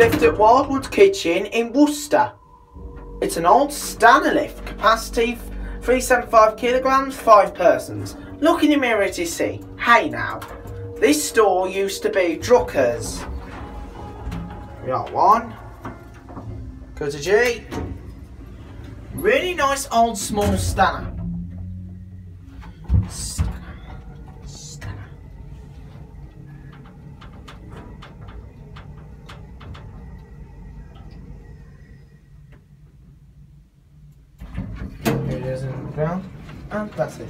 Lift at Wildwood Kitchen in Worcester. It's an old Stannah lift, capacity 375 kilograms, 5 persons. Look in the mirror to see. Hey now, this store used to be Drucker's. We got one. Go to G. Really nice old small Stannah. coisas no ground and that's it.